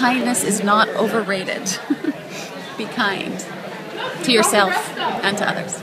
kindness is not overrated. Be kind to yourself and to others.